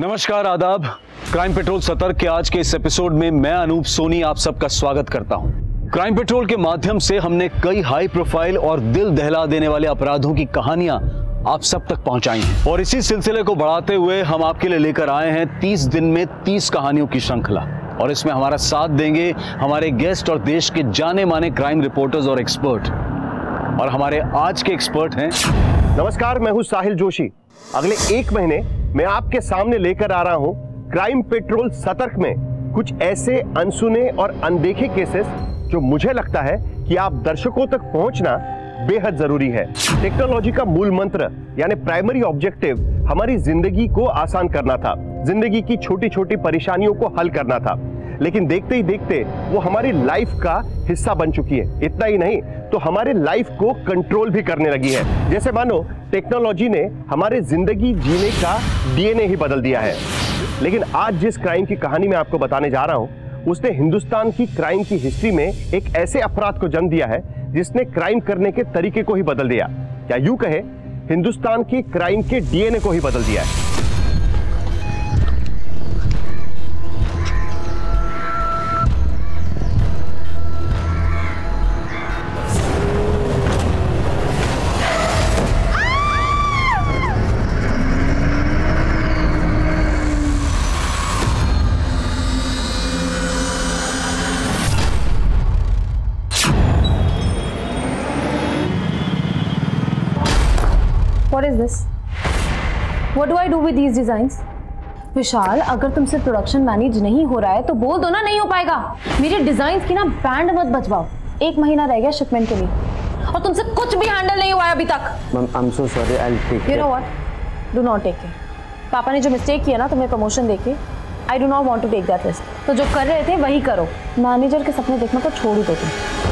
नमस्कार, आदाब। Crime patrol सतर्क के आज के इस एपिसोड में मैं अनूप सोनी आप सबका स्वागत करता हूँ। क्राइम पेट्रोल के माध्यम से हमने कई हाई प्रोफ़ाइल और दिल दहला देने वाले अपराधों की कहानियाँ आप सब तक पहुंचाई हैं। और इसी सिलसिले को बढ़ाते हुए हम आपके लिए लेकर आए हैं 30 दिन में 30 कहानियों की श्रृंखला। और इसमें हमारा साथ देंगे हमारे गेस्ट और देश के जाने माने क्राइम रिपोर्टर्स और एक्सपर्ट और हमारे आज के एक्सपर्ट हैं। नमस्कार, मैं हूँ साहिल जोशी। अगले एक महीने मैं आपके सामने लेकर आ रहा हूँ क्राइम पेट्रोल सतर्क में कुछ ऐसे अनसुने और अनदेखे केसेस जो मुझे लगता है कि आप दर्शकों तक पहुँचना बेहद ज़रूरी है। टेक्नोलॉजी का मूल मंत्र, यानी प्राइमरी ऑब्जेक्टिव, हमारी ज़िंदगी को आसान करना था। ज़िंदगी की छोटी छोटी परेशानियों को हल करना था। लेकिन देखते ही देखते वो हमारी लाइफ का हिस्सा बन चुकी है। इतना ही नहीं तो हमारे लाइफ को कंट्रोल भी करने लगी है। जैसे मानो टेक्नोलॉजी ने हमारे ज़िंदगी जीने का डीएनए ही बदल दिया है। लेकिन आज जिस क्राइम की कहानी मैं आपको बताने जा रहा हूँ, उसने हिंदुस्तान की क्राइम की हिस्ट्री में एक ऐसे अपराध को जन्म दिया है, जिसने क्राइम करने के तरीके को ही बदल दिया। या यूँ कहे, हिंदुस्तान की क्राइम के डीएनए को ही बदल दिया है। What do I do with these designs? विशाल अगर तुमसे प्रोडक्शन मैनेज नहीं हो रहा है तो बोल दो ना नहीं हो पाएगा। मेरे डिज़ाइन की ना बैंड मत बचवाओ एक महीना रह गया शिपमेंट के लिए। और तुमसे कुछ भी हैंडल नहीं हुआ है अभी तक। Ma'am, I'm so sorry. I'll take you know. What do not take पापा ने जो मिस्टेक किया ना तुम्हें प्रमोशन देके I do not want to take that risk तो जो कर रहे थे वही करो। मैनेजर के सपने देखना तो छोड़ ही दो तुम।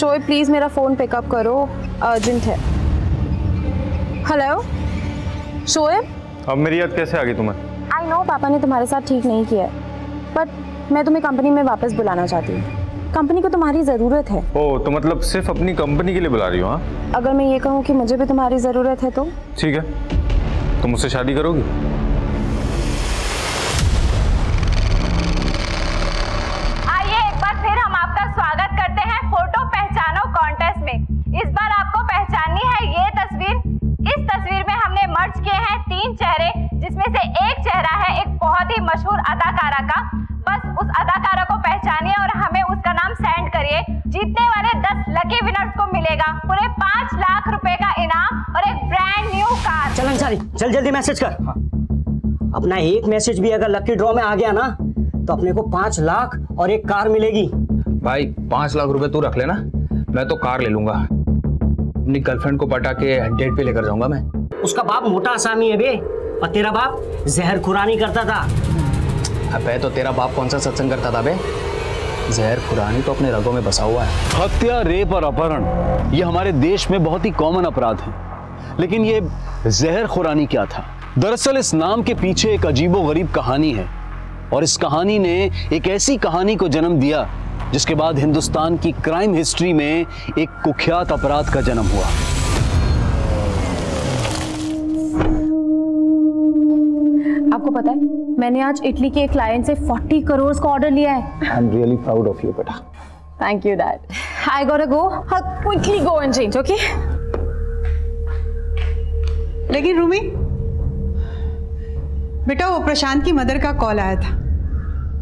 शोए प्लीज़ मेरा फ़ोन पिकअप करो. अर्जेंट है. हेलो शोएब अब मेरी याद कैसे आ गई तुम्हें? आई नो पापा ने तुम्हारे साथ ठीक नहीं किया है बट मैं तुम्हें कंपनी में वापस बुलाना चाहती हूँ। कंपनी को तुम्हारी ज़रूरत है। ओ तो मतलब सिर्फ़ अपनी कंपनी के लिए बुला रही हो हाँ? अगर मैं ये कहूँ कि मुझे भी तुम्हारी ज़रूरत है तो? ठीक है। तुम मुझसे शादी करोगी? चल जल्दी मैसेज कर। अपना एक मैसेज भी अगर लकी ड्रॉ में आ गया ना तो अपने को पाँच लाख और एक कार मिलेगी। भाई पाँच लाख रुपए तू रख लेना मैं तो कार ले लूँगा। अपनी गर्लफ्रेंड को पटा के डेट पे लेकर जाऊँगा मैं। उसका बाप मोटा आसामी है बे और तेरा बाप जहर खुरानी करता था। अबे तो तेरा बाप कौन सा सत्संग करता था बे? जहर खुरानी तो अपने रगों में बसा हुआ है। हत्या रेप और अपहरण ये हमारे देश में बहुत ही कॉमन अपराध है। लेकिन ये जहर खुरानी क्या था? दरअसल इस नाम के पीछे एक अजीबो गरीब कहानी है। और इस कहानी ने एक ऐसी कहानी को जन्म दिया जिसके बाद हिंदुस्तान की क्राइम हिस्ट्री में एक कुख्यात अपराध का जन्म हुआ। आपको पता है मैंने आज इटली के एक क्लाइंट से 40 करोड़ का ऑर्डर लिया है। I am really proud of you बेटा thank you dad I got go quickly go and change okay लेकिन रूमी बेटा वो प्रशांत की मदर का कॉल आया था।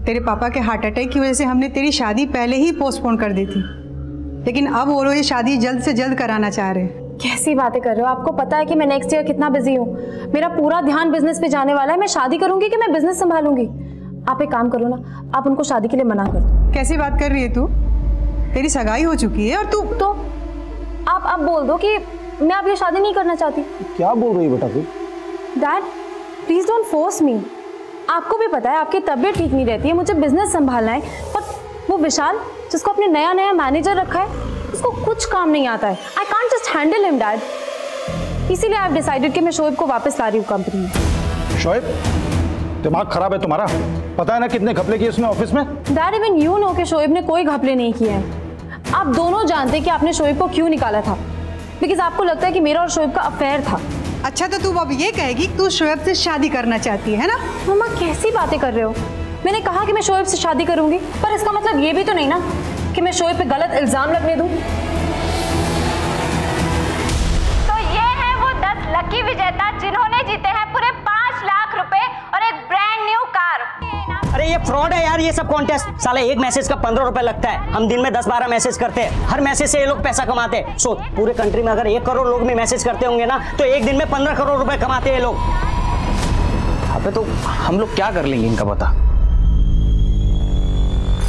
तेरे पापा के हार्ट अटैक की वजह से हमने तेरी शादी पहले ही पोस्टपोन कर दी थी। लेकिन अब वो लोग ये शादी जल्द से जल्द कराना चाह रहे हैं। कैसी बातें कर रहे हो? आपको पता है कि मैं नेक्स्ट ईयर कितना बिज़ी हूँ। मेरा पूरा ध्यान बिज़नेस पे जाने वाला है। मैं शादी करूँगी कि मैं बिज़नेस संभालूँगी? आप एक काम करो ना आप उनको शादी के लिए मना कर दो। कैसी बात कर रही है तू? तेरी सगाई हो चुकी है और तू तो आप अब बोल दो कि मैं आपकी शादी नहीं करना चाहती। क्या बोल रही बेटा तू? Dad please don't force me आपको भी पता है आपकी तबीयत ठीक नहीं रहती है मुझे बिज़नेस संभालना है और वो विशाल जिसको आपने नया नया मैनेजर रखा है उसको कुछ काम नहीं आता है। I can't just handle him dad इसीलिए आई डिसाइडेड कि मैं शोएब को वापस ला रही हूँ कंपनी में। शोएब दिमाग खराब है तुम्हारा? पता है ना कितने घपले किए उसने ऑफ़िस में? डैड इवन यू नो कि शोएब ने कोई घपले नहीं किए हैं। आप दोनों जानते हैं कि आपने शोएब को क्यों निकाला था। बिकॉज़ आपको लगता है कि मेरा और शोएब का अफेयर था। अच्छा तो तू अब ये कहेगी तू शोएब से शादी करना चाहती है ना? मम्मा कैसी बातें कर रहे हो? मैंने कहा कि मैं शोएब से शादी करूँगी पर इसका मतलब ये भी तो नहीं ना कि मैं शोएब पे गलत इल्ज़ाम लगने दूँ। तो ये है वो दस लकी विजेता जिन्होंने जीते हैं पूरे पाँच लाख रुपए और एक ब्रांड न्यू कार अरे ये फ्रॉड है यार ये सब कॉन्टेस्ट साला एक मैसेज का पंद्रह रुपए लगता है। हम दिन में दस बारह मैसेज करते हैं। हर मैसेज से ये लोग पैसा कमाते हैं। सो पूरे कंट्री में अगर एक करोड़ लोग भी मैसेज करते होंगे ना तो एक दिन में पंद्रह करोड़ रुपए कमाते हैं ये लोग। अबे तो हम लोग क्या कर लेंगे इनका पता?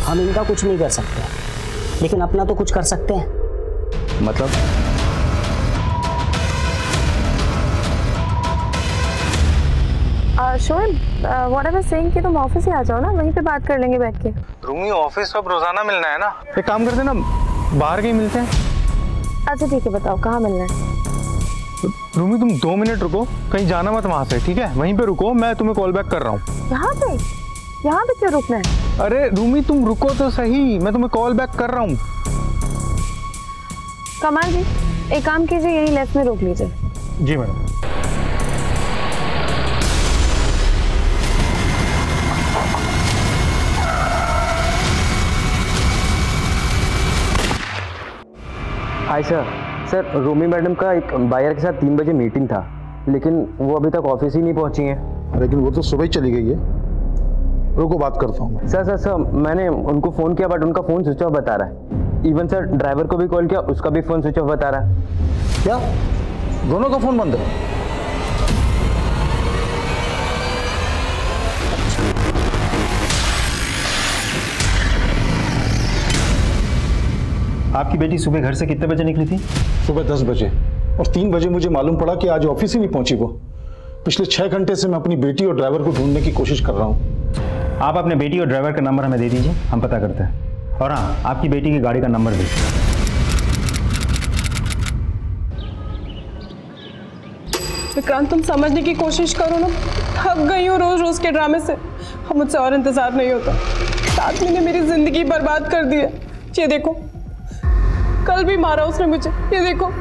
हम इनका कुछ नहीं कर सकते। लेकिन अपना तो कुछ कर सकते हैं। मतलब? Shoaib what I was saying कि तुम ऑफ़िस ही आ जाओ ना वहीं पे बात कर लेंगे बैठ के। रूमी ऑफ़िस अब रोज़ाना मिलना है ना? एक काम करते हैं ना बाहर कहीं मिलते हैं। अच्छा ठीक है बताओ कहाँ मिलना है? रूमी तुम दो मिनट रुको कहीं जाना मत वहाँ से ठीक है? वहीं पे रुको मैं तुम्हें कॉल बैक कर रहा हूँ। यहाँ पे? यहाँ पे क्यों रुकना है? अरे रूमी तुम रुको तो सही मैं तुम्हें कॉल बैक कर रहा हूँ। कमाल जी एक काम कीजिए यही लेफ़्ट में रोक लीजिए। जी madam. Hi sir sir Romi madam का एक बायर के साथ तीन बजे मीटिंग था लेकिन वो अभी तक ऑफ़िस ही नहीं पहुँची है। लेकिन वो तो सुबह ही चली गई है। रुको बात करता हूँ सर सर सर मैंने उनको फ़ोन किया बट उनका फ़ोन स्विच ऑफ़ बता रहा है। इवन सर ड्राइवर को भी कॉल किया उसका भी फ़ोन स्विच ऑफ़ बता रहा है। क्या? दोनों का फ़ोन बंद है? आपकी बेटी सुबह घर से कितने बजे निकली थी? सुबह दस बजे। और तीन बजे मुझे मालूम पड़ा कि आज ऑफ़िस ही नहीं पहुँची वो। पिछले छह घंटे से मैं अपनी बेटी और ड्राइवर को ढूँढने की कोशिश कर रहा हूँ। आप अपने बेटी और ड्राइवर का नंबर हमें दे दीजिए हम पता करते हैं। और हाँ आपकी बेटी की गाड़ी का नंबर भी विक्रांत तुम समझने की कोशिश करो ना। थक गई हूँ रोज रोज के ड्रामे से। अब मुझसे और इंतज़ार नहीं होता। साथ में ने मेरी ज़िंदगी बर्बाद कर दी है। ये देखो कल भी मारा उसने मुझे। ये देखो।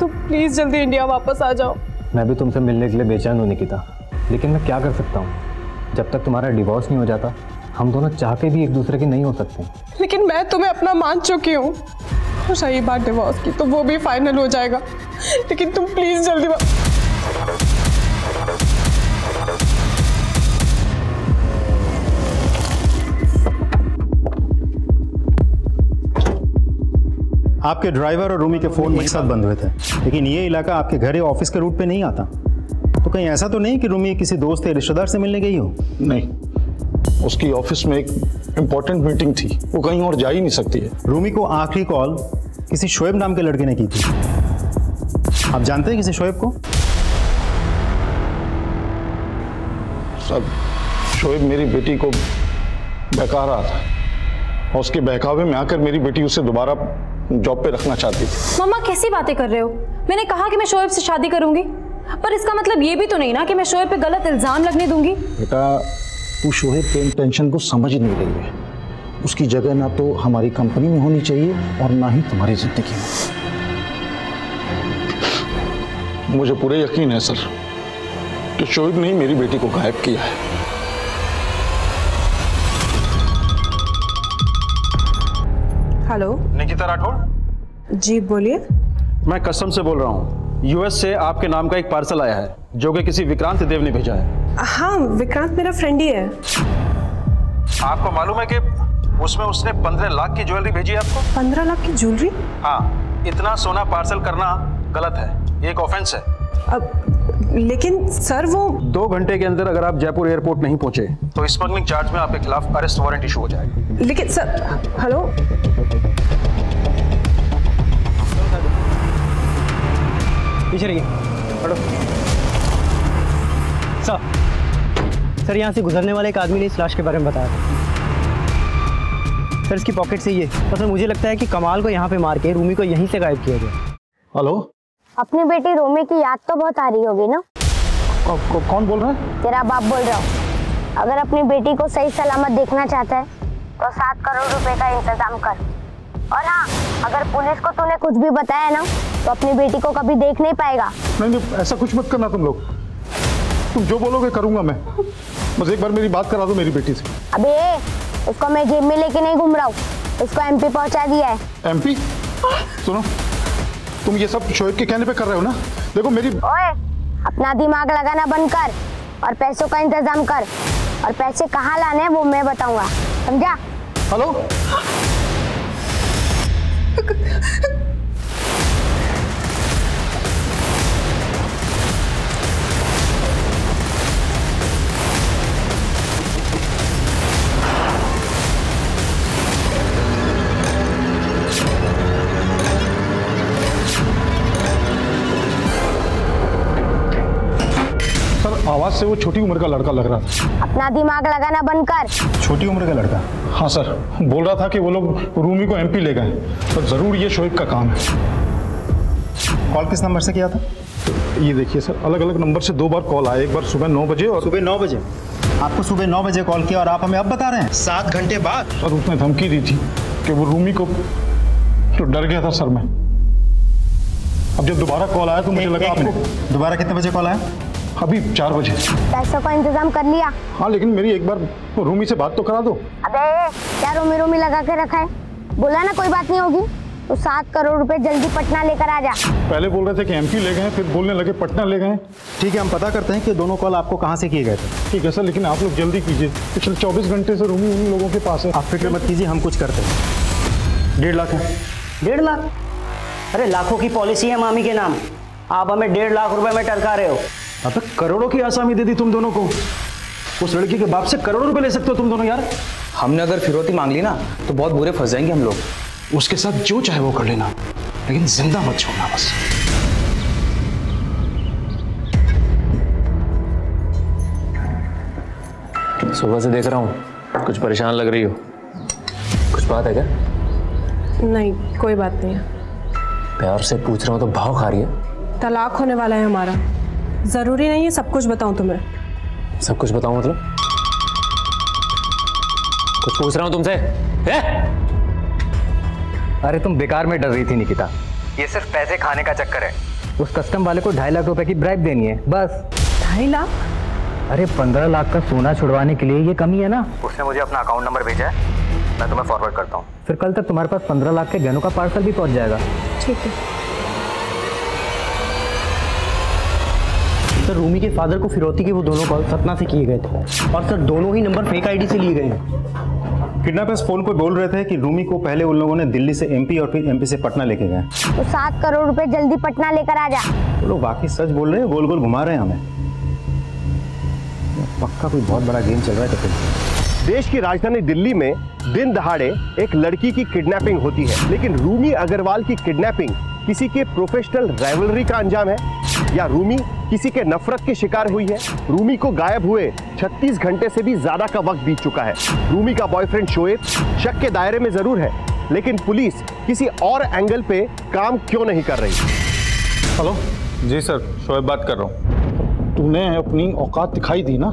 तो प्लीज़ जल्दी इंडिया वापस आ जाओ। मैं भी तुमसे मिलने के लिए बेचैन हूँ निकिता। लेकिन मैं क्या कर सकता हूँ? जब तक तुम्हारा डिवोर्स नहीं हो जाता हम दोनों चाह के भी एक दूसरे के नहीं हो सकते। लेकिन मैं तुम्हें अपना मान चुकी हूँ। और रही बात डिवोर्स की तो वो भी फाइनल हो जाएगा। लेकिन तुम प्लीज़ जल्दी आपके ड्राइवर और रूमी के फ़ोन एक साथ बंद हुए थे। लेकिन ये इलाका आपके घर या ऑफ़िस के रूट पे नहीं आता। तो कहीं ऐसा तो नहीं कि रूमी किसी दोस्त या रिश्तेदार से मिलने गई हो? नहीं। उसकी ऑफ़िस में एक इम्पोर्टेंट मीटिंग थी। वो कहीं और जा ही नहीं सकती है। रूमी को आखिरी कॉल किसी शोएब नाम के लड़के ने की थी। आप जानते हैं किसी शोएब को? सब। शोएब मेरी बेटी को बहका रहा था। और उसके बहकावे में आकर मेरी बेटी उसे दोबारा जॉब पे रखना चाहती थी। मम्मा कैसी बातें कर रहे हो? मैंने कहा कि मैं शोएब से शादी करूँगी। पर इसका मतलब ये भी तो नहीं ना कि मैं शोएब पे गलत इल्ज़ाम लगने दूँगी। बेटा तू शोहेब के इंटेंशन को समझ नहीं रही है। उसकी जगह ना तो हमारी कंपनी में होनी चाहिए और ना ही तुम्हारी ज़िंदगी में। मुझे पूरे यकीन है सर कि शोएब ने ही मेरी बेटी को गायब किया है। हेलो। निकिता राठौड़ जी बोलिए। मैं कस्टम से बोल रहा हूँ यूएस से आपके नाम का एक पार्सल आया है जो कि किसी विक्रांत देव ने भेजा है। हाँ विक्रांत मेरा फ्रेंड ही है। आपको मालूम है कि उसमें उसने पंद्रह लाख की ज्वेलरी भेजी है आपको? पंद्रह लाख की ज्वेलरी हाँ इतना सोना पार्सल करना गलत है एक ऑफेंस है। अब लेकिन सर वो दो घंटे के अंदर अगर आप जयपुर एयरपोर्ट नहीं पहुँचे तो स्मगलिंग चार्ज में आपके खिलाफ अरेस्ट वारंट इशू हो जाएगा। लेकिन सर हेलो? पीछे रहिए। सर सर यहाँ से गुजरने वाले एक आदमी ने इस लाश के बारे में बताया था। सर इसकी पॉकेट से ये तो सर मुझे लगता है कि कमाल को यहाँ पे मार के रूमी को यहीं से गायब किया गया। हेलो? अपनी बेटी रोमी की याद तो बहुत आ रही होगी ना? कौ- कौ- कौन बोल रहा है? तेरा बाप बोल रहा हूँ। अगर अपनी बेटी को सही सलामत देखना चाहता है तो सात करोड़ रुपए का इंतज़ाम कर। और हाँ अगर पुलिस को तूने कुछ भी बताया ना तो अपनी बेटी को कभी देख नहीं पाएगा। नहीं नहीं ऐसा कुछ मत करना तुम लोग। तुम जो बोलोगे करूँगा मैं। बस एक बार मेरी बात करा दो मेरी बेटी से। अबे उसको मैं जेब में लेके नहीं घूम रहा हूँ। उसको एमपी पहुँचा दिया है। एमपी सुनो। तुम ये सब शोएब के कहने पे कर रहे हो ना? देखो मेरी ओए अपना दिमाग लगाना बंद कर और पैसों का इंतज़ाम कर। और पैसे कहाँ लाने हैं वो मैं बताऊँगा। समझा? हेलो? आवाज़ से वो छोटी उम्र का लड़का लग रहा था। अपना दिमाग लगाना बंद कर। छोटी उम्र का लड़का? हाँ सर। बोल रहा था कि वो लोग रूमी को एमपी ले गए। तो ज़रूर ये शोएब का काम है। कॉल किस नंबर से किया था? ये देखिए सर अलग अलग नंबर से दो बार कॉल आया एक बार सुबह नौ बजे और सुबह नौ बजे। आपको सुबह नौ बजे कॉल किया और आप हमें अब बता रहे हैं। सात घंटे बाद। सर उसने धमकी दी थी कि वो रूमी को तो डर गया था सर मैं। अब जब दोबारा कॉल आया तो मुझे लगा आपको दोबारा कितने बजे कॉल आया? अभी चार बजे। पैसों का इंतज़ाम कर लिया। हाँ लेकिन मेरी एक बार रूमी से बात तो करा दो। अबे क्या रोमी रोमी लगा के रखा है? बोला ना कोई बात नहीं होगी। तो सात करोड़ रुपए जल्दी पटना लेकर आ जा। पहले बोल रहे थे कि एमपी ले गए फिर बोलने लगे पटना ले गए ठीक है हम पता करते हैं कि दोनों कॉल आपको कहाँ से किए गए थे। ठीक है सर लेकिन आप लोग जल्दी कीजिए। पिछले चौबीस घंटे से रूमी उन लोगों के पास है। आप फ़िक्र मत कीजिए हम कुछ करते हैं। डेढ़ लाख है। डेढ़ लाख? अरे लाखों की पॉलिसी है मामी के नाम। आप हमें डेढ़ लाख रुपए में टरका रहे हो। अबे करोड़ों की आसामी दे दी तुम दोनों को। उस लड़की के बाप से करोड़ों रुपए ले सकते हो तुम दोनों यार। हमने अगर फिरौती मांग ली ना तो बहुत बुरे फंस जाएँगे हम लोग। उसके साथ जो चाहे वो कर लेना लेकिन ज़िंदा मत छोड़ना बस। सुबह से देख रहा हूँ कुछ परेशान लग रही हो। कुछ बात है क्या? नहीं कोई बात नहीं। है प्यार से पूछ रहा हूँ तो भाव खा रही है। तलाक होने वाला है हमारा। ज़रूरी नहीं है सब कुछ बताऊँ तुम्हें। सब कुछ बताऊँ मतलब? कुछ पूछ रहा हूँ तुमसे? अरे तुम बेकार में डर रही थी निकिता। ये सिर्फ़ पैसे खाने का चक्कर है। उस कस्टम वाले को ढाई लाख रुपए की ब्राइब देनी है बस। ढाई लाख? अरे पंद्रह लाख का सोना छुड़वाने के लिए ये कमी है ना? उसने मुझे अपना अकाउंट नंबर भेजा है। मैं तुम्हें फॉरवर्ड करता हूँ। फिर कल तक तुम्हारे पास पंद्रह लाख के गहनों का पार्सल भी पहुँच जाएगा। ठीक है। रूमी के फादर को फिरौती के वो दोनों कॉल सतना से किए गए थे। और सर दोनों ही नंबर फेक आईडी से लिए गए हैं। किडनैपर्स फ़ोन पर बोल रहे थे कि रूमी को पहले उन लोगों ने दिल्ली से एमपी और फिर एमपी से पटना लेके गए। तो सात करोड़ रुपए जल्दी पटना लेकर आ जा। वो लोग वाकई सच बोल रहे हैं? गोल गोल घुमा रहे हैं हमें। पक्का कोई बहुत बड़ा गेम चल रहा है कपिल देश की राजधानी दिल्ली में दिन दहाड़े एक लड़की की किडनैपिंग होती है। लेकिन रूमी अग्रवाल की किडनैपिंग किसी के प्रोफेशनल राइवलरी का अंजाम है? या रूमी? किसी के नफरत के शिकार हुई है? रूमी को गायब हुए 36 घंटे से भी ज़्यादा का वक्त बीत चुका है। रूमी का बॉयफ्रेंड शोएब शक के दायरे में ज़रूर है लेकिन पुलिस किसी और एंगल पे काम क्यों नहीं कर रही? हेलो? जी सर शोएब बात कर रहा हूँ। तूने अपनी औकात दिखाई दी ना?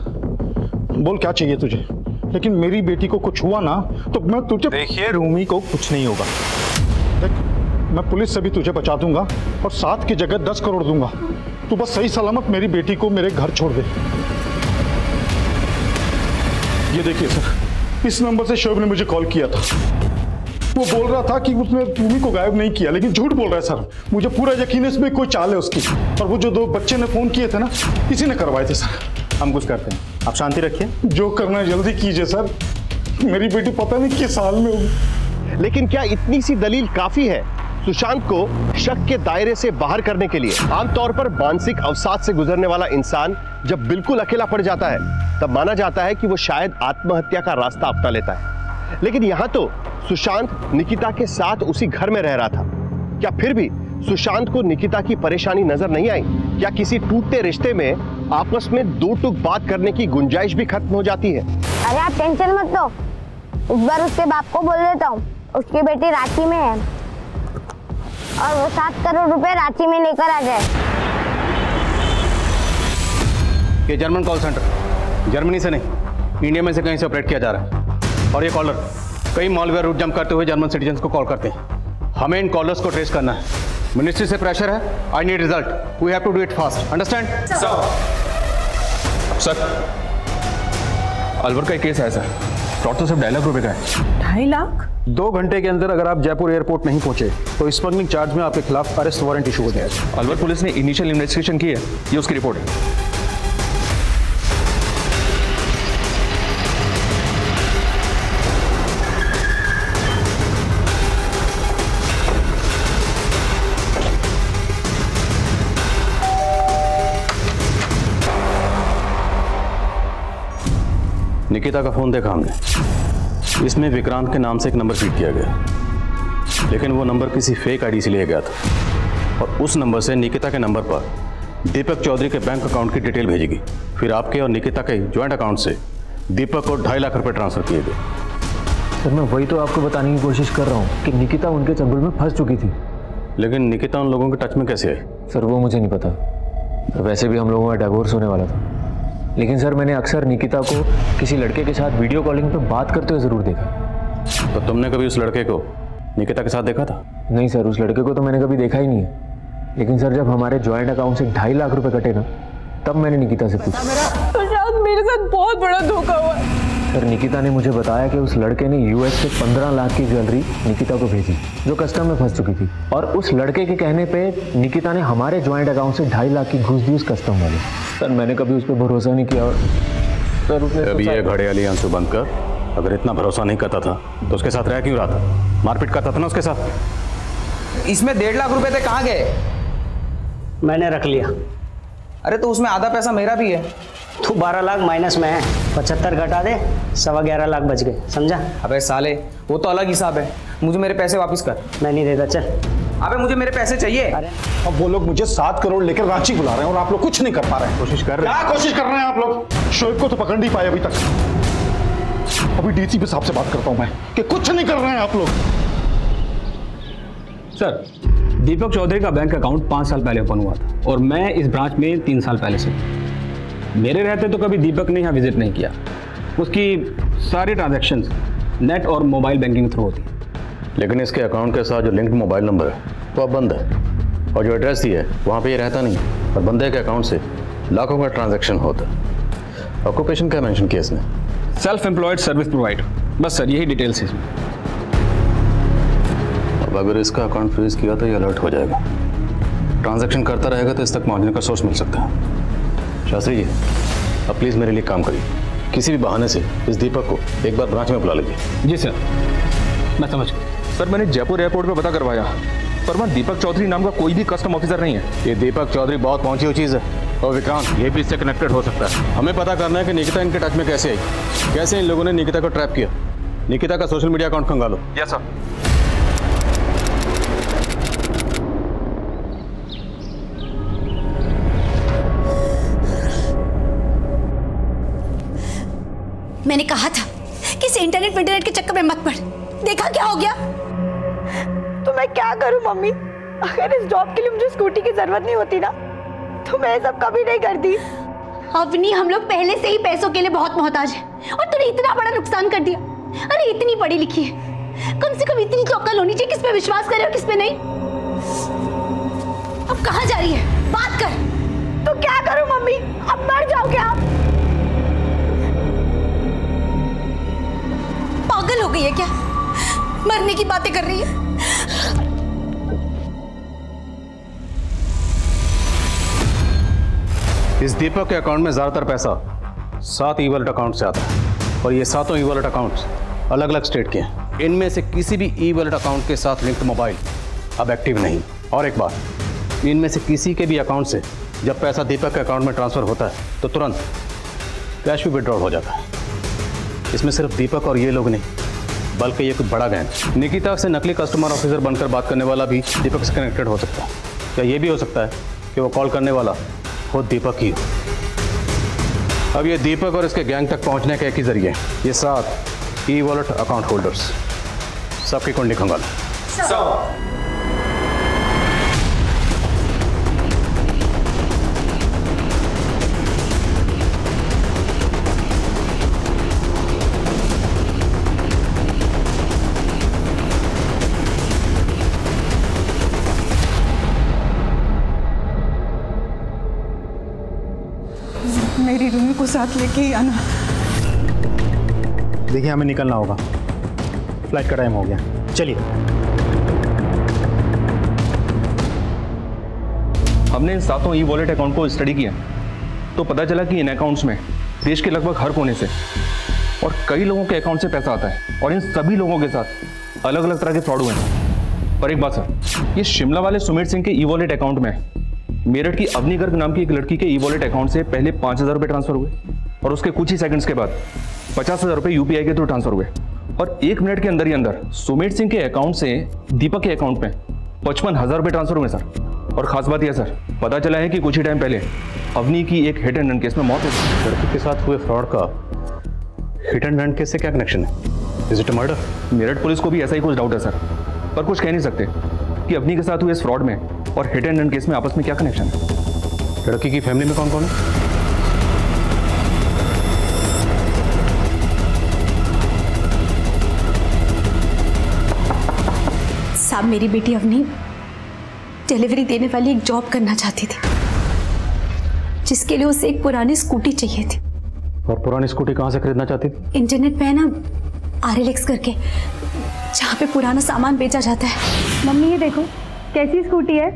बोल क्या चाहिए तुझे? लेकिन मेरी बेटी को कुछ हुआ ना तो मैं तुझे देखिए रूमी को कुछ नहीं होगा। देख मैं पुलिस से भी तुझे बचा दूँगा और सात की जगह दस करोड़ दूँगा। तू बस सही सलामत मेरी बेटी को मेरे घर छोड़ दे। ये देखिए सर इस नंबर से शोएब ने मुझे कॉल किया था। वो बोल रहा था कि उसने रूमी को गायब नहीं किया लेकिन झूठ बोल रहा है सर। मुझे पूरा यकीन है इसमें कोई चाल है उसकी। और वो जो दो बच्चे ने फ़ोन किए थे ना इसी ने करवाए थे सर। हम कुछ करते हैं। आप शांति रखिए। जो करना है जल्दी कीजिए सर। मेरी बेटी पता नहीं किस साल में होगी। लेकिन क्या इतनी सी दलील काफ़ी है? सुशांत को शक के दायरे से बाहर करने के लिए आमतौर पर मानसिक अवसाद से गुजरने वाला इंसान जब बिल्कुल अकेला पड़ जाता है, तब माना जाता है कि वो शायद आत्महत्या का रास्ता अपना लेता है। लेकिन यहाँ तो सुशांत निकिता के साथ उसी घर में रह रहा था। क्या फिर भी सुशांत को निकिता की परेशानी नज़र नहीं आई? क्या किसी टूटते रिश्ते में आपस में दो टुक बात करने की गुंजाइश भी खत्म हो जाती है? अरे आप टेंशन मत लो। इस बार उसके बाप को बोल देता हूँ। उसकी बेटी रांची में है। और वो सात करोड़ रुपए रांची में लेकर आ जाए ये जर्मन कॉल सेंटर जर्मनी से नहीं इंडिया में से कहीं से ऑपरेट किया जा रहा है। और ये कॉलर कई मॉलवेयर रूट जंप करते हुए जर्मन सिटीजन को कॉल करते हैं। हमें इन कॉलर्स को ट्रेस करना है। मिनिस्ट्री से प्रेशर है I need result we have to do it fast understand sir Alwar का एक केस है सर फ्रॉड तो सिर्फ़ ढाई लाख रुपए का है। ढाई लाख? दो घंटे के अंदर अगर आप जयपुर एयरपोर्ट नहीं पहुँचे तो स्मगलिंग चार्ज में आपके खिलाफ अरेस्ट वारंट इशू हो जाएगा। अलवर पुलिस ने इनिशियल इन्वेस्टिगेशन की है। ये उसकी रिपोर्ट है। निकिता का फ़ोन देखा हमने। इसमें विक्रांत के नाम से एक नंबर फ़ीड किया गया। लेकिन वो नंबर किसी फेक आईडी से लिया गया था। और उस नंबर से निकिता के नंबर पर दीपक चौधरी के बैंक अकाउंट की डिटेल भेजी गई फिर आपके और निकिता के ज्वाइंट अकाउंट से दीपक को ढाई लाख रुपए ट्रांसफ़र किए गए। सर मैं वही तो आपको बताने की कोशिश कर रहा हूँ कि निकिता उनके चंगुल में फंस चुकी थी। लेकिन निकिता उन लोगों के टच में कैसे आई? सर वो मुझे नहीं पता। वैसे भी हम लोगों का डिवोर्स होने वाला था। लेकिन सर मैंने अक्सर निकिता को किसी लड़के के साथ वीडियो कॉलिंग पर बात करते हुए ज़रूर देखा। तो तुमने कभी उस लड़के को निकिता के साथ देखा था? नहीं सर उस लड़के को तो मैंने कभी देखा ही नहीं है। लेकिन सर जब हमारे ज्वाइंट अकाउंट से ढाई लाख रुपए कटे ना तब मैंने निकिता से पूछा। मेरे साथ बहुत बड़ा धोखा हुआ। सर निकिता ने मुझे बताया कि उस लड़के ने यूएस से पंद्रह लाख की ज्वेलरी निकिता को भेजी जो कस्टम में फंस चुकी थी। और उस लड़के के कहने पे निकिता ने हमारे ज्वाइंट अकाउंट से ढाई लाख की घूस दी उस कस्टम वाले। सर मैंने कभी उस पर भरोसा नहीं किया और सर उसने अभी ये घड़े वाली आँसू बंद कर अगर इतना भरोसा नहीं करता था तो उसके साथ रह क्यों रहा था? मारपीट करता था ना उसके साथ? इसमें डेढ़ लाख रुपए थे कहाँ गए? मैंने रख लिया। अरे तो उसमें आधा पैसा मेरा भी है। तू बारह लाख माइनस में है पचहत्तर घटा दे सवा ग्यारह लाख बच गए समझा? अबे साले वो तो अलग हिसाब है। मुझे मेरे पैसे वापस कर। मैं नहीं देता चल। अबे मुझे मेरे पैसे चाहिए। अरे। अब वो लोग मुझे सात करोड़ लेकर रांची बुला रहे हैं और आप लोग कुछ नहीं कर पा रहे हैं। कोशिश कर रहे हैं। क्या कोशिश कर रहे हैं आप लोग? शोएब को तो पकड़ नहीं पाए अभी तक। अभी डीसीपी साहब से बात करता हूँ मैं कि कुछ नहीं कर रहे हैं आप लोग। सर दीपक चौधरी का बैंक अकाउंट पाँच साल पहले ओपन हुआ था और मैं इस ब्रांच में तीन साल पहले से। मेरे रहते तो कभी दीपक ने यहाँ विज़िट नहीं किया। उसकी सारी ट्रांजेक्शन नेट और मोबाइल बैंकिंग थ्रू होती है। लेकिन इसके अकाउंट के साथ जो लिंक्ड मोबाइल नंबर है वो अब बंद है। और जो एड्रेस ही है वहाँ पे ये रहता नहीं और बंदे के अकाउंट से लाखों का ट्रांजैक्शन होता है। ऑक्यूपेशन क्या मेंशन किया इसने? सेल्फ एम्प्लॉयड सर्विस प्रोवाइडर बस सर यही डिटेल्स है इसमें। अब अगर इसका अकाउंट फ्रीज किया तो ये अलर्ट हो जाएगा। ट्रांजैक्शन करता रहेगा तो इस तक पहुँचने का सोर्स मिल सकता है। शास्त्री जी अब प्लीज़ मेरे लिए काम करिए। किसी भी बहाने से इस दीपक को एक बार ब्रांच में बुला लीजिए। जी सर मैं समझ गया। सर मैंने जयपुर एयरपोर्ट पे पता करवाया। पर वहाँ दीपक चौधरी नाम का कोई भी कस्टम ऑफिसर नहीं है। ये दीपक चौधरी बहुत पहुँची हुई चीज़ है। और विक्रांत ये भी इससे कनेक्टेड हो सकता है। हमें पता करना है कि निकिता इनके टच में कैसे आई। कैसे इन लोगों ने निकिता को ट्रैप किया? निकिता का सोशल मीडिया अकाउंट खंगालो। यस सर मैंने कहा था कि इस इंटरनेट इंटरनेट के चक्कर में मत पड़। देखा क्या हो गया? तो मैं क्या करूँ मम्मी? अगर इस जॉब के लिए मुझे स्कूटी की ज़रूरत नहीं होती ना तो मैं सब कभी नहीं करती। अवनी हम लोग पहले से ही पैसों के लिए बहुत मोहताज है और तूने इतना बड़ा नुकसान कर दिया। अरे इतनी पढ़ी लिखी है। कम से कम इतनी तो अक्ल होनी चाहिए किस पे विश्वास करे और किस पे नहीं। अब कहाँ जा रही है? बात कर। तो क्या करूँ मम्मी? अब मर जाओगे आप। पागल हो गई है क्या? मरने की बातें कर रही है? इस दीपक के अकाउंट में ज़्यादातर पैसा सात ई वॉलेट अकाउंट से आता है और ये सातों ई वॉलेट अकाउंट्स अलग अलग स्टेट के हैं। इनमें से किसी भी ई वॉलेट अकाउंट के साथ लिंक्ड मोबाइल अब एक्टिव नहीं। और एक बात, इनमें से किसी के भी अकाउंट से जब पैसा दीपक के अकाउंट में ट्रांसफ़र होता है तो तुरंत कैश भी विड्रॉल हो जाता है। इसमें सिर्फ़ दीपक और ये लोग नहीं, बल्कि ये कुछ बड़ा गैंग। निकिता से नकली कस्टमर ऑफिसर बनकर बात करने वाला भी दीपक से कनेक्टेड हो सकता है। या ये भी हो सकता है कि वो कॉल करने वाला खुद दीपक ही हो। अब ये दीपक और इसके गैंग तक पहुँचने के एक ही ज़रिए ये सात ई वॉलेट अकाउंट होल्डर्स सबकी कुंडली खंगालो। साथ लेके ही आना। देखिए हमें निकलना होगा। फ़्लाइट का टाइम हो गया। चलिए। हमने इन सातों ई वॉलेट अकाउंट को स्टडी किया। तो पता चला कि इन अकाउंट्स में देश के लगभग हर कोने से और कई लोगों के अकाउंट से पैसा आता है और इन सभी लोगों के साथ अलग अलग तरह के फ्रॉड हुए हैं। पर एक बात सर ये शिमला वाले सुमेर सिंह के ई वॉलेट अकाउंट में मेरठ की अवनी गर्ग नाम की एक लड़की के ई वॉलेट अकाउंट से पहले पाँच हज़ार रुपये ट्रांसफ़र हुए और उसके कुछ ही सेकंड्स के बाद पचास हज़ार रुपये यूपीआई के थ्रू ट्रांसफ़र हुए। और एक मिनट के अंदर ही अंदर सुमेर सिंह के अकाउंट से दीपक के अकाउंट में पचपन हज़ार रुपये ट्रांसफ़र हुए सर और खास बात यह सर पता चला है कि कुछ ही टाइम पहले अवनी की एक हिट एंड रन केस में मौत हो गई। लड़की के साथ हुए फ्रॉड का हिट एंड रन केस से क्या कनेक्शन है? Is it murder Meerut police को भी ऐसा ही कुछ डाउट है सर पर कुछ कह नहीं सकते। कि अवनी के साथ हुए इस फ्रॉड में और हिट एंड रन केस में आपस में क्या कनेक्शन है लड़की की फैमिली में कौन कौन है? साहब मेरी बेटी अवनी डिलीवरी देने वाली एक जॉब करना चाहती थी जिसके लिए उसे एक पुरानी स्कूटी चाहिए थी। और पुरानी स्कूटी कहाँ से खरीदना चाहती थी? इंटरनेट पे है ना आर करके। जहाँ पे पुराना सामान बेचा जाता है। मम्मी, ये देखो, कैसी स्कूटी है?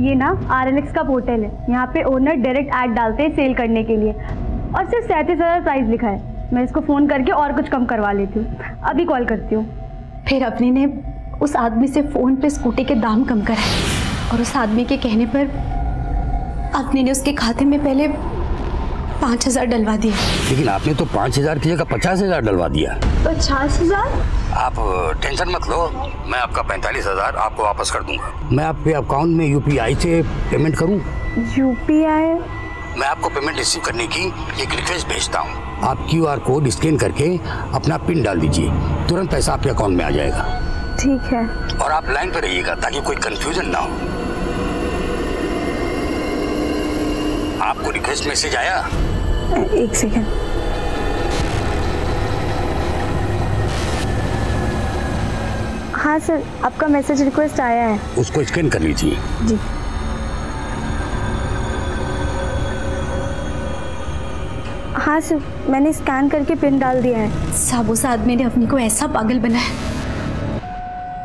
ये ना आर का पोर्टल है। यहाँ पे ओनर डायरेक्ट ऐड डालते हैं सेल करने के लिए। और सिर्फ़ सैंतीस हज़ार प्राइस लिखा है। मैं इसको फ़ोन करके और कुछ कम करवा लेती हूँ। अभी कॉल करती हूँ। फिर अपनी ने उस आदमी से फ़ोन पे स्कूटी के दाम कम कराए। और उस आदमी के कहने पर अपनी ने उसके खाते में पहले पाँच हज़ार डलवा दिए। लेकिन आपने तो पाँच हज़ार की जगह पचास हज़ार डलवा दिया। पचास हज़ार? आप टेंशन मत लो। मैं आपका पैंतालीस हज़ार आपको वापस कर दूँगा। मैं आपके अकाउंट में यूपीआई से पेमेंट करूँ? यूपीआई मैं आपको पेमेंट रिसीव करने की एक रिक्वेस्ट भेजता हूँ। आप क्यू आर कोड स्कैन करके अपना पिन डाल दीजिए। तुरंत पैसा आपके अकाउंट में आ जाएगा। ठीक है। और आप लाइन पर रहिएगा ताकि कोई कंफ्यूजन ना हो। आपको रिक्वेस्ट मैसेज आया? एक सेकेंड हाँ सर आपका मैसेज रिक्वेस्ट आया है। उसको स्कैन कर लीजिए। जी। हाँ सर मैंने स्कैन करके पिन डाल दिया है। साहब उस आदमी ने अपनी को ऐसा पागल बनाया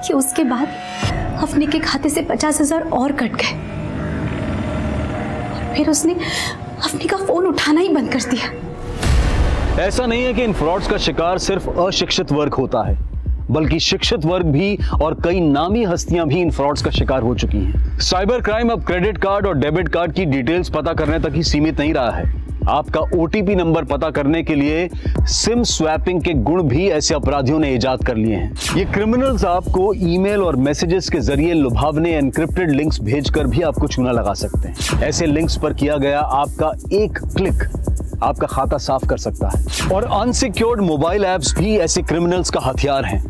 कि उसके बाद अपने के खाते से पचास हज़ार और कट गए। फिर उसने अपनी का फ़ोन उठाना ही बंद कर दिया। ऐसा नहीं है कि इन फ्रॉड्स का शिकार सिर्फ़ अशिक्षित वर्ग होता है। बल्कि शिक्षित वर्ग भी और कई नामी हस्तियाँ भी इन फ्रॉड्स का शिकार हो चुकी हैं। साइबर क्राइम अब क्रेडिट कार्ड और डेबिट कार्ड की डिटेल्स पता करने तक ही सीमित नहीं रहा है। आपका ओटीपी नंबर पता करने के लिए सिम स्वैपिंग के गुण भी ऐसे अपराधियों ने ईजाद कर लिए हैं। ये क्रिमिनल्स आपको ईमेल और मैसेजेस के ज़रिए लुभावने एनक्रिप्टेड लिंक्स भेजकर भी आपको चूना लगा सकते हैं। ऐसे लिंक्स पर किया गया आपका एक क्लिक आपका खाता साफ़ कर सकता है। और अनसिक्योर्ड मोबाइल ऐप्स भी ऐसे क्रिमिनल्स का हथियार हैं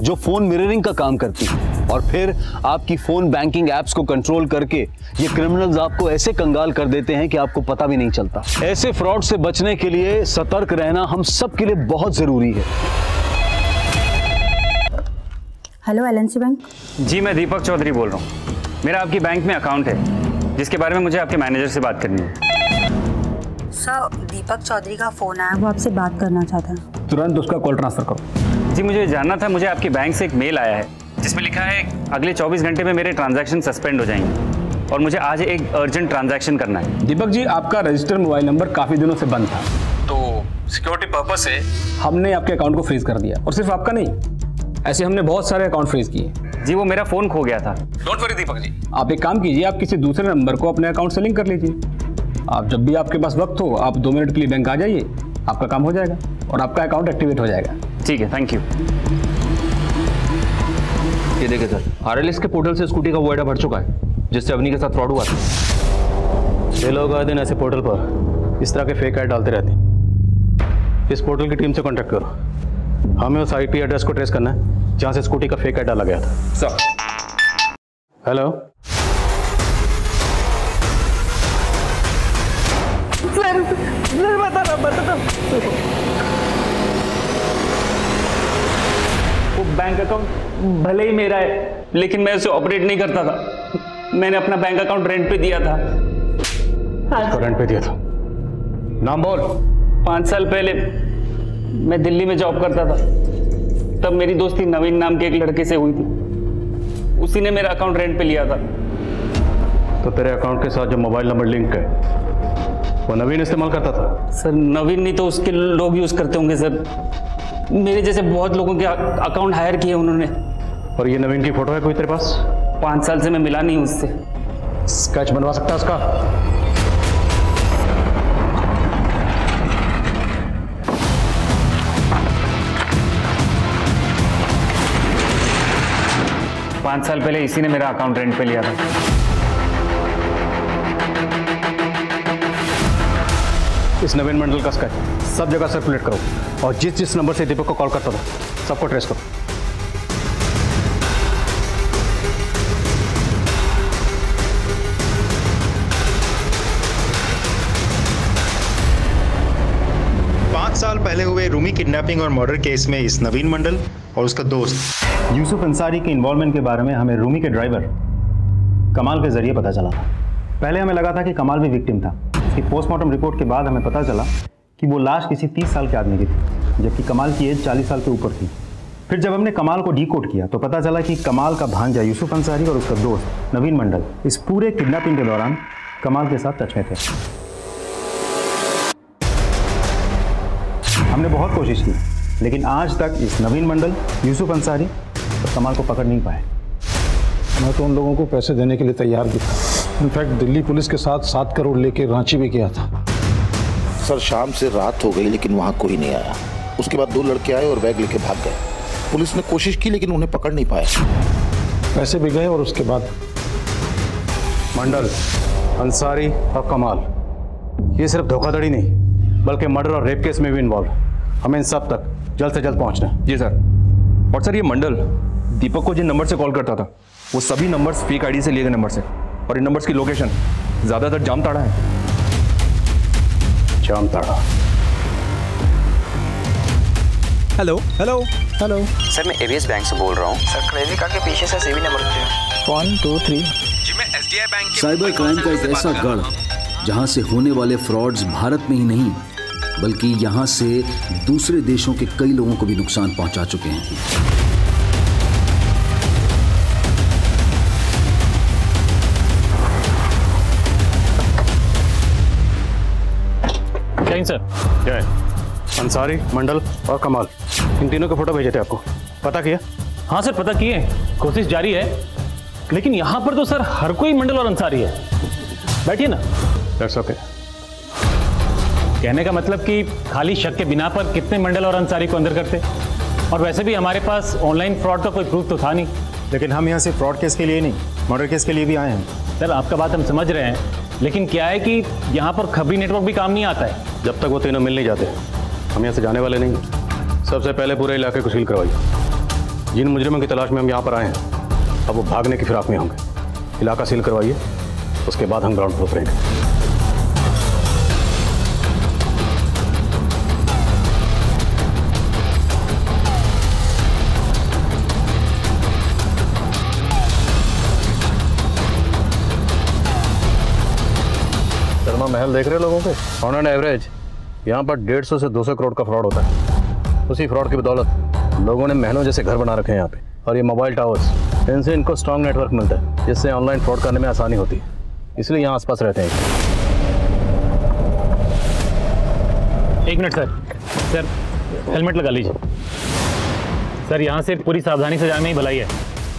जो फ़ोन मिररिंग का काम करती है। और फिर आपकी फ़ोन बैंकिंग एप्स को कंट्रोल करके ये क्रिमिनल्स आपको ऐसे कंगाल कर देते हैं कि आपको पता भी नहीं चलता। ऐसे फ्रॉड से बचने के लिए सतर्क रहना हम सब के लिए बहुत ज़रूरी है। हेलो एल बैंक जी मैं दीपक चौधरी बोल रहा हूँ। मेरा आपकी बैंक में अकाउंट है जिसके बारे में मुझे आपके मैनेजर से बात करनी है। सर दीपक चौधरी का फ़ोन आया वो आपसे बात करना चाहता है। तुरंत उसका कॉल ट्रांसफ़र करो। जी मुझे जानना था मुझे आपके बैंक से एक मेल आया है जिसमें लिखा है अगले 24 घंटे में मेरे ट्रांजैक्शन सस्पेंड हो जाएँगे और मुझे आज एक अर्जेंट ट्रांजैक्शन करना है। दीपक जी आपका रजिस्टर मोबाइल नंबर काफ़ी दिनों से बंद था। तो सिक्योरिटी पर्पज से हमने आपके अकाउंट को फ्रीज कर दिया और सिर्फ़ आपका नहीं ऐसे हमने बहुत सारे अकाउंट फ्रीज किए। जी वो मेरा फ़ोन खो गया था। Don't worry Deepak ji. आप एक काम कीजिए आप किसी दूसरे नंबर को अपने अकाउंट से लिंक कर लीजिए। आप जब भी आपके पास वक्त हो आप दो मिनट के लिए बैंक आ जाइए आपका काम हो जाएगा और आपका अकाउंट एक्टिवेट हो जाएगा। ठीक है थैंक यू ये देखिए सर आरएलएस के पोर्टल से स्कूटी का वो एडा भर चुका है जिससे अवनी के साथ फ्रॉड हुआ था। ये लोग आए दिन ऐसे पोर्टल पर इस तरह के फेक ऐड डालते रहते हैं। इस पोर्टल की टीम से कांटेक्ट करो। हमें उस आईपी एड्रेस को ट्रेस करना है जहाँ से स्कूटी का फेक ऐड डाला गया था। सर हेलो बैंक अकाउंट भले ही मेरा है लेकिन मैं उसे ऑपरेट नहीं करता था। मैंने अपना बैंक अकाउंट रेंट पे दिया था। उसको रेंट पे दिया था। नाम बोल। पाँच साल पहले मैं दिल्ली में जॉब करता था। तब मेरी दोस्ती नवीन नाम के एक लड़के से हुई थी। उसी ने मेरा अकाउंट रेंट पे लिया था। तो तेरे अकाउंट के साथ जो मोबाइल नंबर लिंक है वो नवीन इस्तेमाल करता था? सर नवीन नहीं तो उसके लोग यूज़ करते होंगे सर। मेरे जैसे बहुत लोगों के अकाउंट हायर किए उन्होंने। और ये नवीन की फ़ोटो है कोई तेरे पास? पाँच साल से मैं मिला नहीं उससे। स्केच बनवा सकता उसका? पाँच साल पहले इसी ने मेरा अकाउंट रेंट पे लिया था। इस नवीन मंडल का स्केच। सब जगह सर्कुलेट करो। और जिस जिस नंबर से दीपक को कॉल करता था सबको ट्रेस करो। पाँच साल पहले हुए रूमी किडनैपिंग और मर्डर केस में इस नवीन मंडल और उसका दोस्त। यूसुफ अंसारी के इन्वॉल्वमेंट के बारे में हमें रूमी के ड्राइवर कमाल के ज़रिए पता चला था। पहले हमें लगा था कि कमाल भी विक्टिम था। इसकी पोस्टमार्टम रिपोर्ट के बाद हमें पता चला कि वो लाश किसी 30 साल के आदमी की थी, जबकि कमाल की एज 40 साल के ऊपर थी। फिर जब हमने कमाल को डी किया तो पता चला कि कमाल का भांजा यूसुफ अंसारी और उसका दोस्त नवीन मंडल इस पूरे किडनैपिंग के दौरान कमाल के साथ टच में थे। हमने बहुत कोशिश की, लेकिन आज तक इस नवीन मंडल, यूसुफ अंसारी और कमाल को पकड़ नहीं पाए। मैं तो उन लोगों को पैसे देने के लिए तैयार भी था। इनफैक्ट दिल्ली पुलिस के साथ सात करोड़ लेके रांची भी गया था। सर शाम से रात हो गई लेकिन वहाँ कोई नहीं आया। उसके बाद दो लड़के आए और बैग लेके भाग गए। पुलिस ने कोशिश की लेकिन उन्हें पकड़ नहीं पाया। पैसे भी गए और उसके बाद मंडल अंसारी और कमाल ये सिर्फ़ धोखाधड़ी नहीं बल्कि मर्डर और रेप केस में भी इन्वॉल्व हमें इन सब तक जल्द से जल्द पहुँचना है। जी सर। और सर ये मंडल दीपक को जिन नंबर से कॉल करता था वो सभी नंबर्स फेक आईडी से लिए गए नंबर से। और इन नंबर्स की लोकेशन ज़्यादातर जामताड़ा है। Jamtara. Hello hello hello sir मैं एवीएस बैंक से बोल रहा हूँ। सर क्रेडिट कार्ड के पीछे से CV number one two three जी मैं एसडीआई बैंक साइबर क्राइम का एक ऐसा गढ़ जहाँ से होने वाले फ्रॉड्स भारत में ही नहीं बल्कि यहाँ से दूसरे देशों के कई लोगों को भी नुकसान पहुँचा चुके हैं। जैन सर? जय अंसारी मंडल और कमाल इन तीनों के फ़ोटो भेजे थे आपको। पता किया? हाँ सर पता किए कोशिश जारी है। लेकिन यहाँ पर तो सर हर कोई मंडल और अंसारी है। बैठिए ना। दैट्स ओके कहने का मतलब कि खाली शक के बिना पर कितने मंडल और अंसारी को अंदर करते? और वैसे भी हमारे पास ऑनलाइन फ्रॉड का कोई प्रूफ तो था नहीं। लेकिन हम यहाँ से फ्रॉड केस के लिए नहीं मर्डर केस के लिए भी आए हैं। सर आपका बात हम समझ रहे हैं। लेकिन क्या है कि यहाँ पर खबरी नेटवर्क भी काम नहीं आता है? जब तक वो तीनों मिल नहीं जाते, हम यहाँ से जाने वाले नहीं। सबसे पहले पूरे इलाके को सील करवाइए। जिन मुजरिमों की तलाश में हम यहाँ पर आए हैं, अब वो भागने की फिराक में होंगे। इलाका सील करवाइए, उसके बाद हम ग्राउंड पर उतरेंगे देख रहे हो लोगों के? ऑन एंड एवरेज यहाँ पर डेढ़ सौ से दो सौ करोड़ का फ्रॉड होता है। उसी फ्रॉड की बदौलत लोगों ने महलों जैसे घर बना रखे हैं यहाँ पे। और ये मोबाइल टावर्स इनसे इनको स्ट्रॉन्ग नेटवर्क मिलता है जिससे ऑनलाइन फ्रॉड करने में आसानी होती है। इसलिए यहाँ आसपास रहते हैं। एक मिनट सर। सर हेलमेट लगा लीजिए। सर यहाँ से पूरी सावधानी से जाने में ही भलाई है।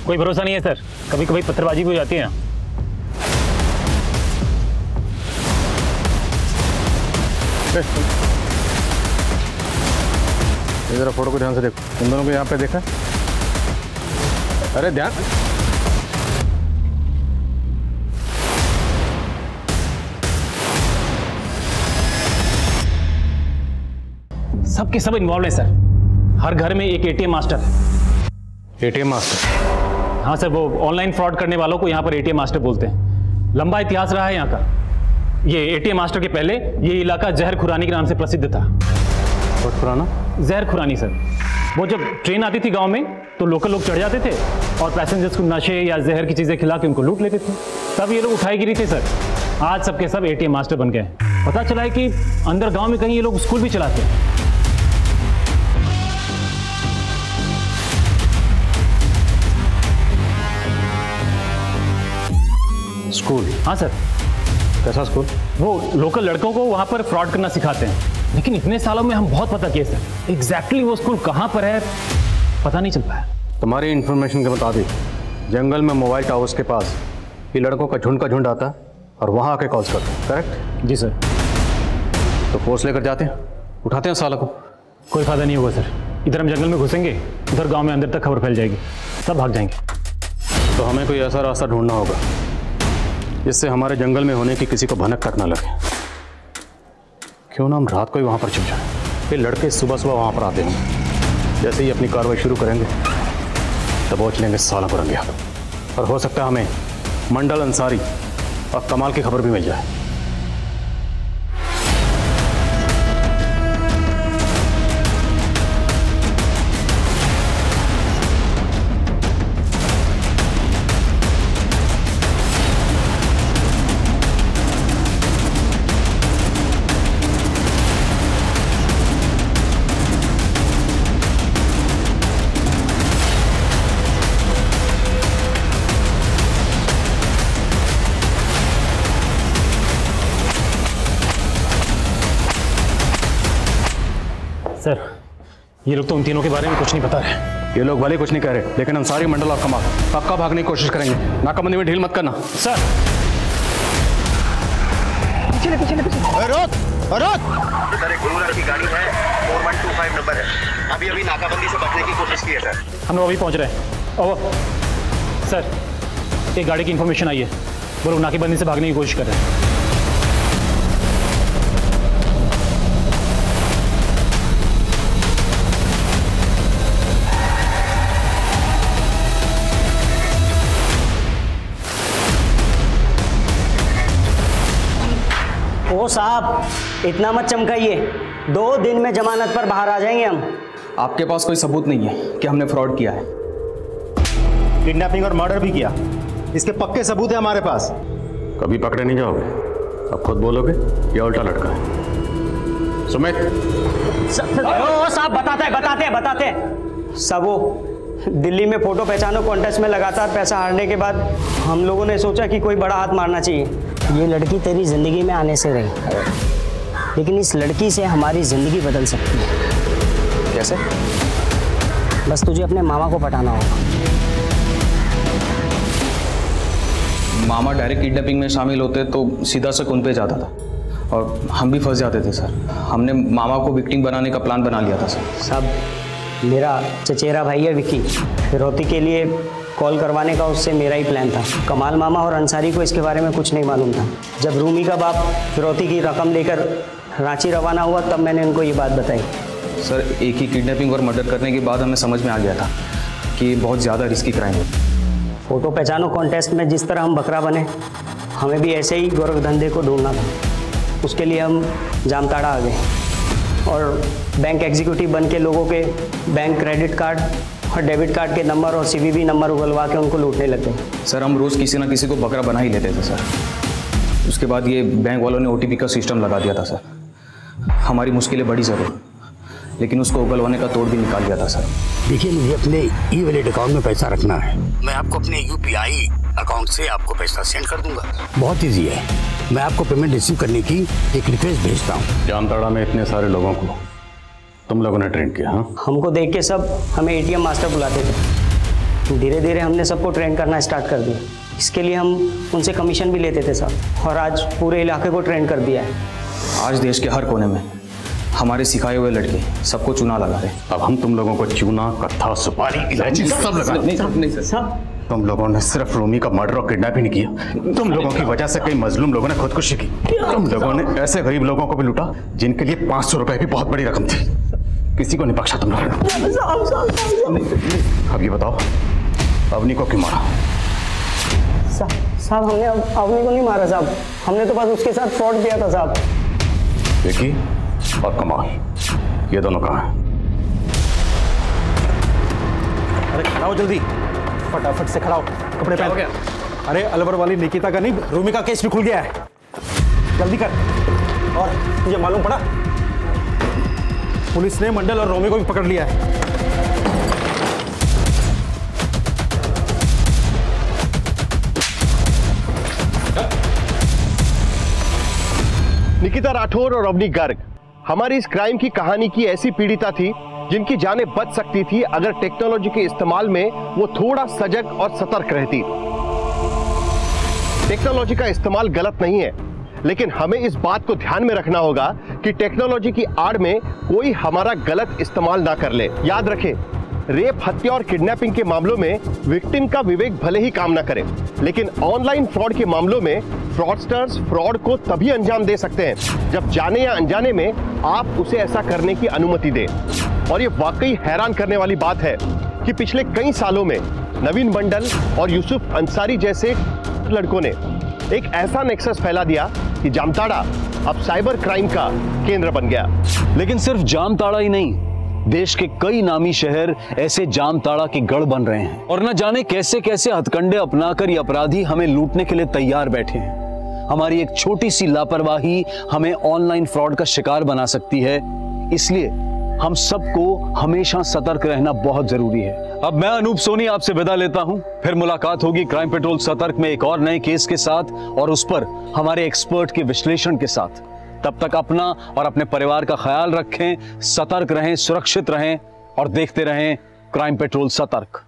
कोई भरोसा नहीं है सर। कभी कभी पत्थरबाजी भी हो जाती है यहाँ। ये जरा फ़ोटो को ध्यान से देखो। इन दोनों को यहाँ पे देखा। अरे ध्यान। सब के सब इन्वॉल्व है सर हर घर में एक एटीएम मास्टर है। एटीएम मास्टर हाँ सर वो ऑनलाइन फ्रॉड करने वालों को यहाँ पर एटीएम मास्टर बोलते हैं। लंबा इतिहास रहा है यहाँ का। ये एटीएम मास्टर के पहले ये इलाका जहर खुरानी के नाम से प्रसिद्ध था। बहुत पुराना? जहर खुरानी सर। वो जब ट्रेन आती थी गाँव में तो लोकल लोग चढ़ जाते थे और पैसेंजर्स को नशे या जहर की चीज़ें खिला के उनको लूट लेते थे। तब ये लोग उठाई गिरी थे सर। आज सबके सब एटीएम मास्टर बन गए पता चला है कि अंदर गाँव में कहीं ये लोग स्कूल भी चलाते हैं। स्कूल? हाँ सर। कैसा स्कूल। वो लोकल लड़कों को वहाँ पर फ्रॉड करना सिखाते हैं। लेकिन इतने सालों में हम बहुत पता किए सर एग्जैक्टली वो स्कूल कहाँ पर है पता नहीं चल पाया तुम्हारी इन्फॉर्मेशन के मुताबिक जंगल में मोबाइल टावर्स के पास ये लड़कों का झुंड का झुंड आता और वहाँ आके कॉल्स करते हैं करेक्ट जी सर तो फोर्स लेकर जाते हैं उठाते हैं साला को। कोई फ़ायदा नहीं होगा सर इधर हम जंगल में घुसेंगे उधर गाँव में अंदर तक खबर फैल जाएगी। सब भाग जाएँगे। तो हमें कोई ऐसा रास्ता ढूंढना होगा। जिससे हमारे जंगल में होने की किसी को भनक तक ना लगे। क्यों ना हम रात को ही वहाँ पर छुप जाए? फिर लड़के सुबह सुबह वहाँ पर आते होंगे। जैसे ही अपनी कार्रवाई शुरू करेंगे दबोच लेंगे सालों को रंगे और हो सकता है हमें मंडल अंसारी और कमाल की खबर भी मिल जाए। ये लोग तो उन तीनों के बारे में कुछ नहीं बता रहे ये लोग भले कुछ नहीं कह रहे लेकिन अंसारी मंडल और कमाल पक्का भागने की कोशिश करेंगे। नाकाबंदी में ढील मत करना। सर! पीछे पीछे पीछे रोक रोक सर एक गुरुराज की गाड़ी है four one two five number है। अभी अभी नाकाबंदी से बचने की कोशिश की है सर। हम लोग अभी पहुँच रहे हैं। ओवर सर एक गाड़ी की इन्फॉर्मेशन आई है। वो लोग नाकेबंदी से भागने की कोशिश कर रहे हैं। ओ साहब इतना मत चमकाइए। दो दिन में जमानत पर बाहर आ जाएँगे हम। आपके पास कोई सबूत नहीं है कि हमने फ्रॉड किया है। किडनैपिंग और मर्डर भी किया। इसके पक्के सबूत है हमारे पास। कभी पकड़े नहीं जाओगे? अब खुद बोलोगे या उल्टा लटका है। सुमित। साहब बताते बताते बताते हैं। सब दिल्ली में फ़ोटो पहचानो कॉन्टेस्ट में लगातार पैसा हारने के बाद हम लोगों ने सोचा कि कोई बड़ा हाथ मारना चाहिए। ये लड़की तेरी ज़िंदगी में आने से रही लेकिन इस लड़की से हमारी ज़िंदगी बदल सकती है। कैसे? बस तुझे अपने मामा को पटाना होगा। मामा डायरेक्ट किडनैपिंग में शामिल होते तो सीधा से उन पे जाता था। और हम भी फंस जाते थे सर हमने मामा को विक्टिम बनाने का प्लान बना लिया था सर सब मेरा चचेरा भाई है विकी। फिरौती के लिए कॉल करवाने का उससे मेरा ही प्लान था। कमाल मामा और अंसारी को इसके बारे में कुछ नहीं मालूम था। जब रूमी का बाप फिरौती की रकम लेकर रांची रवाना हुआ तब मैंने उनको ये बात बताई। सर एक ही किडनैपिंग और मर्डर करने के बाद हमें समझ में आ गया था कि बहुत ज़्यादा रिस्की क्राइम है। फ़ोटो पहचानो कॉन्टेस्ट में जिस तरह हम बकरा बने हमें भी ऐसे ही गोरख धंधे को ढूंढना था। उसके लिए हम जामताड़ा आ गए। और बैंक एग्जीक्यूटिव बन के लोगों के बैंक क्रेडिट कार्ड और डेबिट कार्ड के नंबर और सीवीवी नंबर उगलवा के उनको लूटने लगे सर हम रोज़ किसी ना किसी को बकरा बना ही लेते थे सर उसके बाद ये बैंक वालों ने ओटीपी का सिस्टम लगा दिया था सर हमारी मुश्किलें बड़ी ज़रूर लेकिन उसको उगलवाने का तोड़ भी निकाल दिया था सर देखिए मुझे अपने ई वैलेट अकाउंट में पैसा रखना है। मैं आपको अपने यूपीआई अकाउंट से आपको पैसा सेंड कर दूँगा। बहुत इजी है। मैं आपको पेमेंट रिसीव करने की एक रिक्वेस्ट भेजता हूँ। जामताड़ा में इतने सारे लोगों को तुम लोगों ने ट्रेन किया हाँ? हमको देख के सब हमें एटीएम मास्टर बुलाते थे। धीरे धीरे हमने सबको ट्रेन करना स्टार्ट कर दिया। इसके लिए हम उनसे कमीशन भी लेते थे साहब और आज पूरे इलाके को ट्रेन कर दिया है। आज देश के हर कोने में हमारे सिखाए हुए लड़के सबको चूना लगा रहे अब हम तुम लोगों को चूना कत्था सुपारी इलायची सब लगा नहीं सर नहीं सर तुम लोगों ने सिर्फ़ रोमी का मर्डर और किडनैप ही नहीं किया। तुम लोगों की वजह से कई मजलूम लोगों ने खुदकुशी की। तुम लोगों ने ऐसे गरीब लोगों को भी लूटा जिनके लिए पाँच सौ रुपए भी बहुत बड़ी रकम थी। किसी को नहीं बख्शा तुम लोग अब ये बताओ अवनी को क्यों मारा? साहब साहब हमने अवनी को नहीं मारा साहब। हमने तो बस उसके साथ फ्रॉड किया था साहब। विकी और कमाल ये दोनों कहाँ हैं? अरे खड़ा हो जल्दी। फटाफट से खड़ा हो। कपड़े पहन। गया? अरे अलवर वाली निकिता का नहीं रूमी का केस भी खुल गया है। जल्दी कर। और तुझे मालूम पड़ा? पुलिस ने मंडल और रोमी को भी पकड़ लिया है। निकिता राठौर और अवनी गर्ग हमारी इस क्राइम की कहानी की ऐसी पीड़िता थी जिनकी जानें बच सकती थी अगर टेक्नोलॉजी के इस्तेमाल में वो थोड़ा सजग और सतर्क रहती। टेक्नोलॉजी का इस्तेमाल गलत नहीं है, लेकिन हमें इस बात को ध्यान में रखना होगा कि टेक्नोलॉजी की आड़ में कोई हमारा गलत इस्तेमाल ना कर ले। याद रखें, रेप, हत्या और किडनैपिंग के मामलों में विक्टिम का विवेक भले ही काम ना करे, लेकिन ऑनलाइन फ्रॉड के मामलों में फ्रॉडस्टर्स फ्रॉड को तभी अंजाम दे सकते हैं जब जाने या अनजाने में आप उसे ऐसा करने की अनुमति दें। और ये वाकई हैरान करने वाली बात है कि पिछले कई सालों में नवीन मंडल और यूसुफ अंसारी जैसे लड़कों ने एक ऐसा नेक्सस फैला दिया कि जामताड़ा अब साइबर क्राइम का केंद्र बन गया। लेकिन सिर्फ़ जामताड़ा ही नहीं, देश के कई नामी शहर ऐसे जामताड़ा के गढ़ बन रहे हैं। और न जाने कैसे कैसे हथकंडे अपनाकर ये अपराधी हमें लूटने के लिए तैयार बैठे हैं। हमारी एक छोटी सी लापरवाही हमें ऑनलाइन फ्रॉड का शिकार बना सकती है, इसलिए हम सबको हमेशा सतर्क रहना बहुत ज़रूरी है। अब मैं अनूप सोनी आपसे विदा लेता हूँ। फिर मुलाकात होगी क्राइम पेट्रोल सतर्क में एक और नए केस के साथ और उस पर हमारे एक्सपर्ट के विश्लेषण के साथ। तब तक अपना और अपने परिवार का ख्याल रखें, सतर्क रहें, सुरक्षित रहें और देखते रहें क्राइम पेट्रोल सतर्क।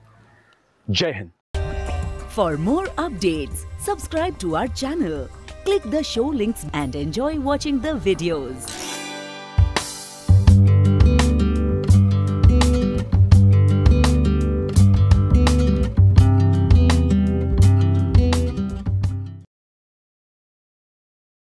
Jai Hind. For more update subscribe to our channel click the show links and enjoy the videos.